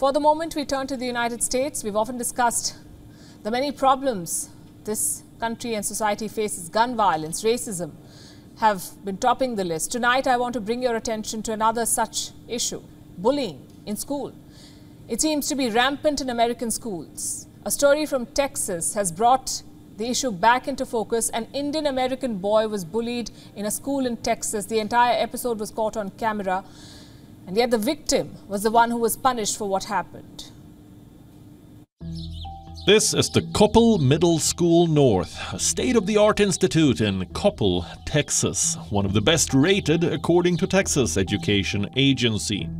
For the moment, we turn to the United States. We've often discussed the many problems this country and society faces gun violence, racism have been topping the list. Tonight, I want to bring your attention to another such issue bullying in school. It seems to be rampant in American schools. A story from Texas has brought the issue back into focus. An Indian American boy was bullied in a school in Texas. The entire episode was caught on camera. And yet the victim was the one who was punished for what happened. This is the Coppell Middle School North, a state of the art institute in Coppell, Texas, one of the best rated according to Texas Education Agency.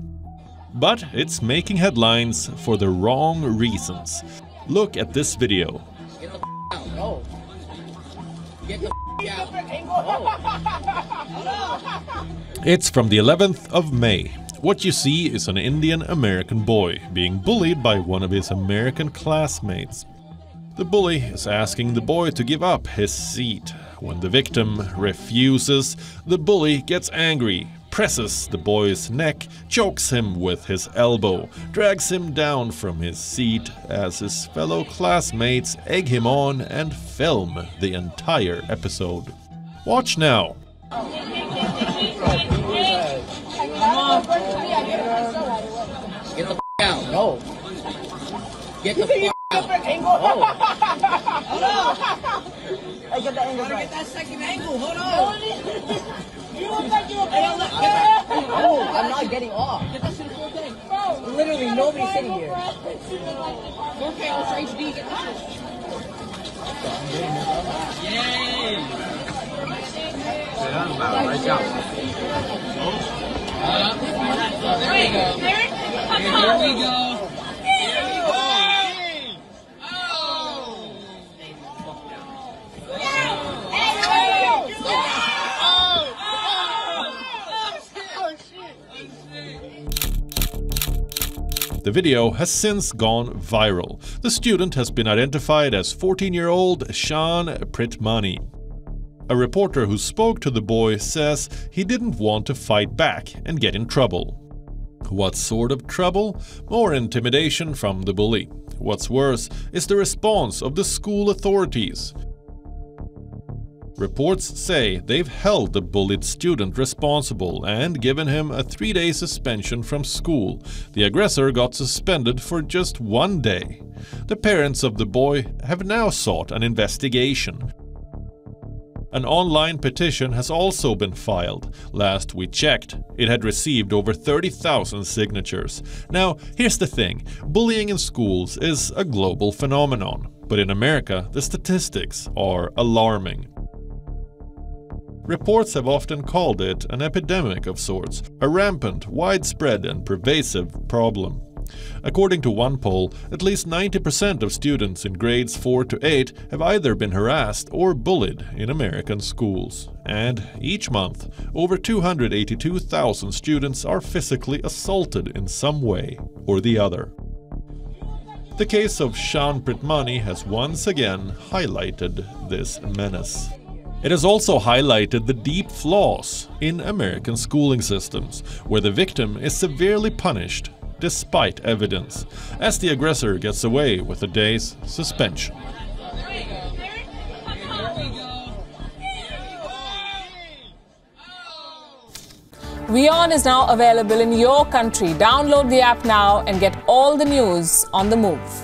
But it's making headlines for the wrong reasons. Look at this video. Get the out. No. Get the out. It's from the 11th of May. What you see is an Indian American boy being bullied by one of his American classmates. The bully is asking the boy to give up his seat. When the victim refuses, the bully gets angry, presses the boy's neck, chokes him with his elbow, drags him down from his seat as his fellow classmates egg him on and film the entire episode. Watch now. Get the out. No. Get the out. Oh. I get the angle right. Get That second angle. Hold on. Oh, I'm not getting off. Get that shit in 4K. Literally nobody's sitting here. 4K Ultra HD. Get that shit. Yay. Uh, there we The video has since gone viral. The student has been identified as 14-year-old Shaan Pritmani. A reporter who spoke to the boy says he didn't want to fight back and get in trouble. What sort of trouble? More intimidation from the bully. What's worse is the response of the school authorities. Reports say they've held the bullied student responsible and given him a three day suspension from school. The aggressor got suspended for just one day. The parents of the boy have now sought an investigation. An online petition has also been filed. Last we checked, it had received over 30,000 signatures. Now, here's the thing bullying in schools is a global phenomenon, but in America, the statistics are alarming. Reports have often called it an epidemic of sorts, a rampant, widespread, and pervasive problem. According to one poll, at least 90% of students in grades 4 to 8 have either been harassed or bullied in American schools. And each month, over 282,000 students are physically assaulted in some way or the other. The case of Shaan Pritmani has once again highlighted this menace. It has also highlighted the deep flaws in American schooling systems, where the victim is severely punished despite evidence, as the aggressor gets away with a day's suspension. WION is now available in your country. Download the app now and get all the news on the move.